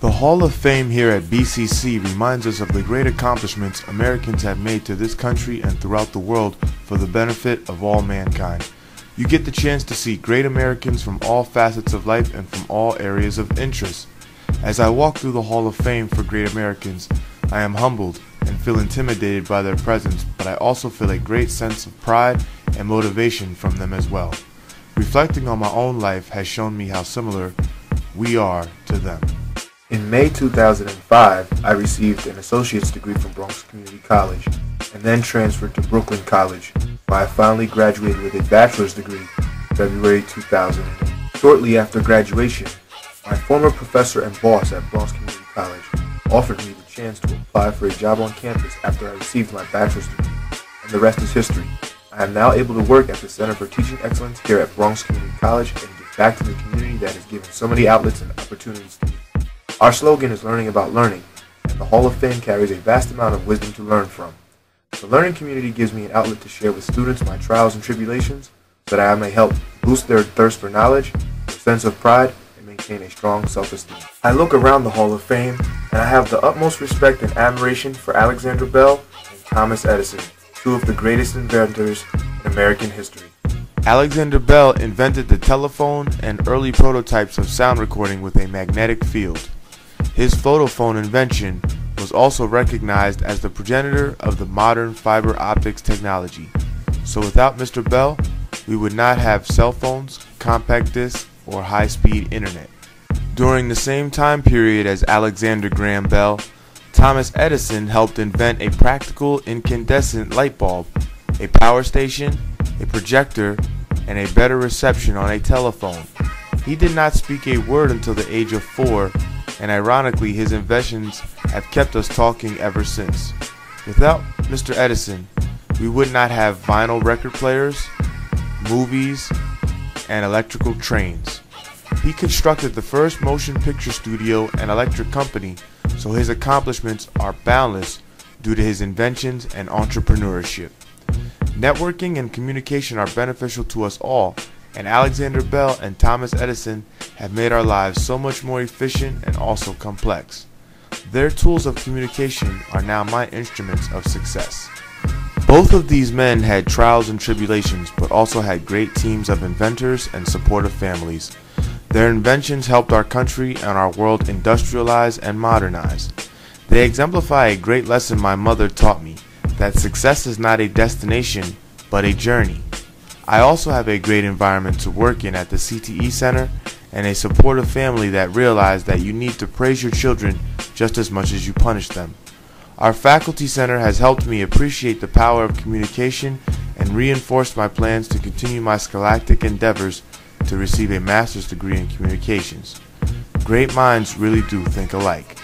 The Hall of Fame here at BCC reminds us of the great accomplishments Americans have made to this country and throughout the world for the benefit of all mankind. You get the chance to see great Americans from all facets of life and from all areas of interest. As I walk through the Hall of Fame for great Americans, I am humbled and feel intimidated by their presence, but I also feel a great sense of pride and motivation from them as well. Reflecting on my own life has shown me how similar we are to them. In May 2005, I received an associate's degree from Bronx Community College and then transferred to Brooklyn College, where I finally graduated with a bachelor's degree February 2000. Shortly after graduation, my former professor and boss at Bronx Community College offered me the chance to apply for a job on campus after I received my bachelor's degree, and the rest is history. I am now able to work at the Center for Teaching Excellence here at Bronx Community College and give back to the community that has given so many outlets and opportunities to me. Our slogan is learning about learning, and the Hall of Fame carries a vast amount of wisdom to learn from. The learning community gives me an outlet to share with students my trials and tribulations so that I may help boost their thirst for knowledge, their sense of pride, and maintain a strong self-esteem. I look around the Hall of Fame, and I have the utmost respect and admiration for Alexander Bell and Thomas Edison, two of the greatest inventors in American history. Alexander Bell invented the telephone and early prototypes of sound recording with a magnetic field. His photophone invention was also recognized as the progenitor of the modern fiber optics technology. So without Mr. Bell, we would not have cell phones, compact discs, or high-speed internet. During the same time period as Alexander Graham Bell, Thomas Edison helped invent a practical incandescent light bulb, a power station, a projector, and a better reception on a telephone. He did not speak a word until the age of four and ironically, his inventions have kept us talking ever since. Without Mr. Edison, we would not have vinyl record players, movies, and electrical trains. He constructed the first motion picture studio and electric company, so his accomplishments are boundless due to his inventions and entrepreneurship. Networking and communication are beneficial to us all, and Alexander Bell and Thomas Edison have made our lives so much more efficient and also complex. Their tools of communication are now my instruments of success. Both of these men had trials and tribulations, but also had great teams of inventors and supportive families. Their inventions helped our country and our world industrialize and modernize. They exemplify a great lesson my mother taught me that success is not a destination, but a journey. I also have a great environment to work in at the CTE Center and a supportive family that realize that you need to praise your children just as much as you punish them. Our faculty center has helped me appreciate the power of communication and reinforced my plans to continue my scholastic endeavors to receive a master's degree in communications. Great minds really do think alike.